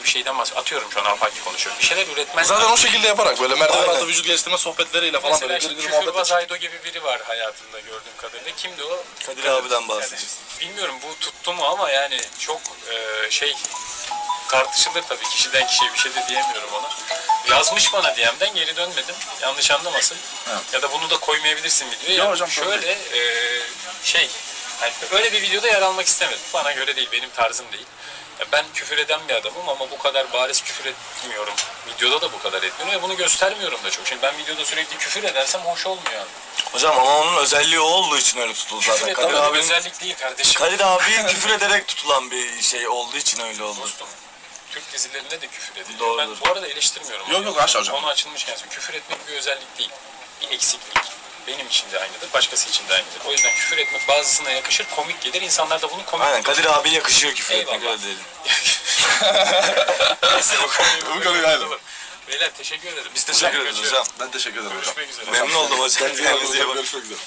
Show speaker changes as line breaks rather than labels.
gibi bir şeyden bahsediyor. Atıyorum şu an afaki konuşuyorum. Bir şeyler üretmez.
Zaten o şekilde yaparak böyle merdiven altı vücut geliştirme sohbetleriyle falan
Mesela
böyle
işte
gır gır muhabbet
küfürbaz. Aydo gibi biri var hayatımda gördüğüm kadarıyla. Kimdi o?
Kadir abiden
Yani
bahsediyorsun.
bilmiyorum bu tuttu mu ama yani çok e, şey tartışılır tabii kişiden kişiye bir şey de diyemiyorum ona. Yazmış bana DM'den geri dönmedim. Yanlış anlamasın. Ya da bunu da koymayabilirsin videoya.
Yok
Yani
hocam, sorun
şöyle e, şey yani öyle bir videoda yer almak istemedim. Bana göre değil, benim tarzım değil. Ben küfür eden bir adamım ama bu kadar bariz küfür etmiyorum. Videoda da bu kadar etmiyorum ve bunu göstermiyorum da çok. Şimdi ben videoda sürekli küfür edersem hoş olmuyor.
Hocam ama onun özelliği o olduğu için öyle tutuldu
Küfür
zaten.
et
Kadir abinin
özellik değil kardeşim.
Kadir abi küfür ederek tutulan bir şey olduğu için öyle oldu.
Dostum, Türk dizilerinde de küfür ediliyor.
Doğrudur.
Ben bu arada eleştirmiyorum.
Yok, yok, haşa hocam.
Konu açılmışken küfür etmek bir özellik değil. Bir eksiklik. Benim için de aynıdır, başkası için de aynıdır. O yüzden küfür etmek bazısına yakışır, komik gelir. İnsanlar da bunu komik
Aynen Kadir abi yakışıyor küfür etmek öyle diyelim.
Neyse bu konuyu
Bu konuyu aynen.
Beyler teşekkür ederim.
Biz teşekkür ederiz hocam.
Ben teşekkür ederim hocam.
Görüşmek üzere.
Memnun oldum hocam. Kendinize iyi bakın.
Görüşmek üzere.